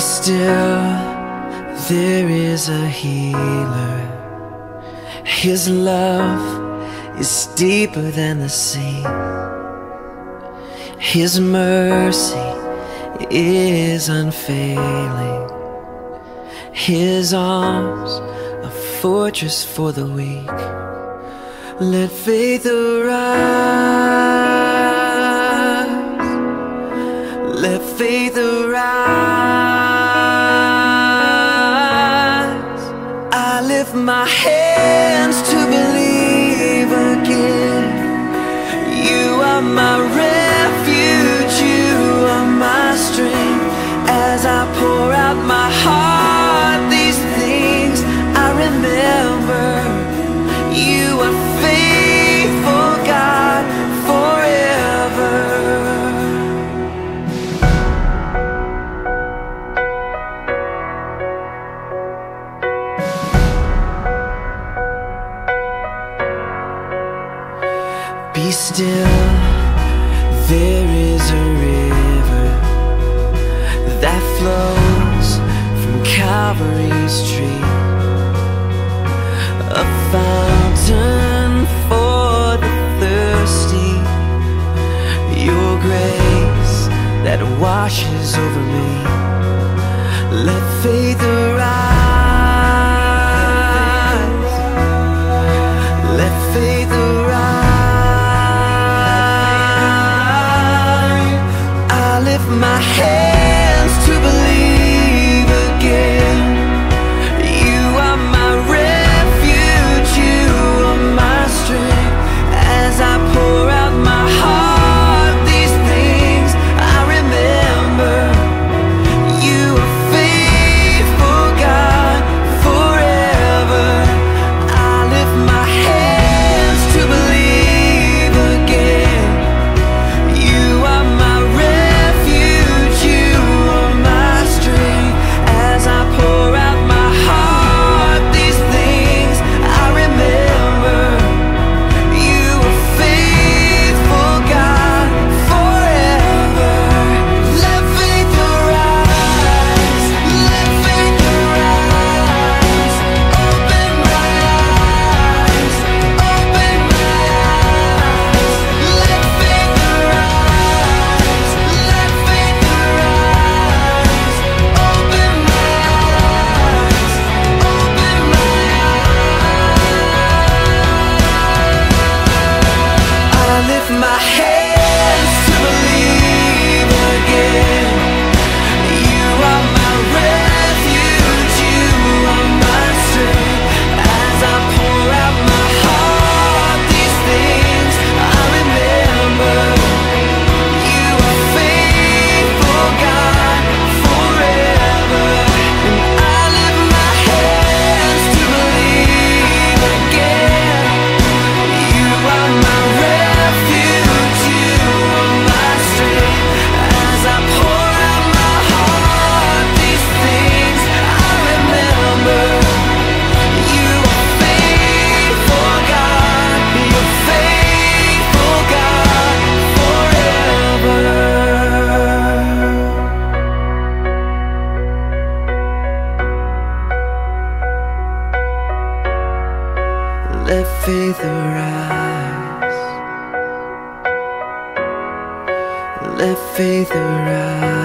still, there is a healer. His love is deeper than the sea. His mercy is unfailing. His arms, a fortress for the weak. Let faith arise. Let faith arise. off my head. still there is a river that flows from Calvary's tree a fountain for the thirsty. Your grace that washes over me. Let faith arise. my head. let faith arise. Let faith arise.